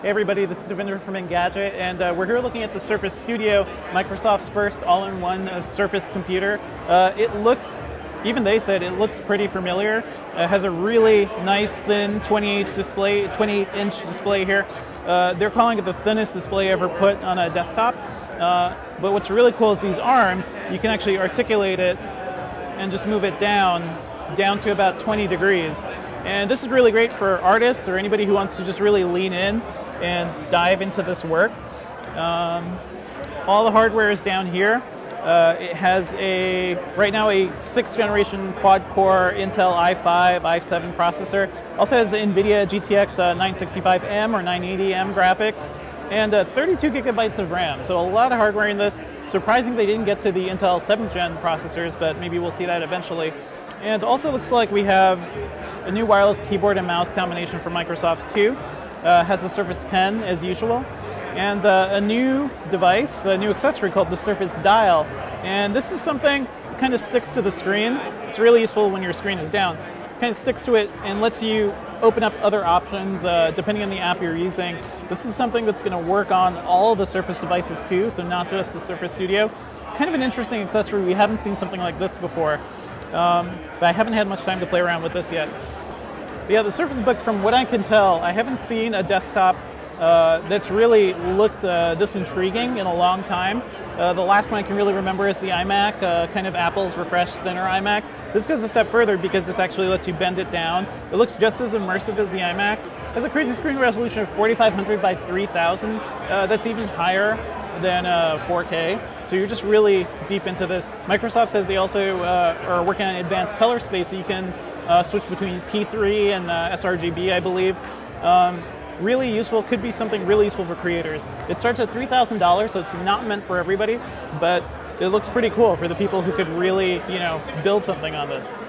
Hey everybody, this is Devindra from Engadget, and uh, we're here looking at the Surface Studio, Microsoft's first all-in-one uh, Surface computer. Uh, it looks, even they said, it looks pretty familiar. It has a really nice, thin 20-inch display, 20-inch display here. Uh, they're calling it the thinnest display ever put on a desktop. Uh, but what's really cool is these arms, you can actually articulate it and just move it down, down to about 20 degrees. And this is really great for artists or anybody who wants to just really lean in and dive into this work. Um, all the hardware is down here. Uh, it has a, right now, a sixth generation quad core Intel i5, i7 processor. Also has NVIDIA GTX uh, 965M or 980M graphics and uh, 32 gigabytes of RAM. So a lot of hardware in this. Surprising they didn't get to the Intel 7th gen processors, but maybe we'll see that eventually. And also looks like we have a new wireless keyboard and mouse combination from Microsoft too uh, has the Surface Pen as usual, and uh, a new device, a new accessory called the Surface Dial. And this is something that kind of sticks to the screen. It's really useful when your screen is down. Kind of sticks to it and lets you open up other options uh, depending on the app you're using. This is something that's going to work on all the Surface devices too, so not just the Surface Studio. Kind of an interesting accessory. We haven't seen something like this before, um, but I haven't had much time to play around with this yet. But yeah, the Surface Book, from what I can tell, I haven't seen a desktop uh, that's really looked uh, this intriguing in a long time. Uh, the last one I can really remember is the iMac, uh, kind of Apple's refreshed thinner iMacs. This goes a step further because this actually lets you bend it down. It looks just as immersive as the iMacs. It has a crazy screen resolution of 4500 by 3000. Uh, that's even higher than 4K. Uh, so you're just really deep into this. Microsoft says they also are working on advanced color space so you can uh, switch between P3 and uh, sRGB, I believe. Um, really useful, could be something really useful for creators. It starts at $3,000, so it's not meant for everybody, but it looks pretty cool for the people who could really, you know, build something on this.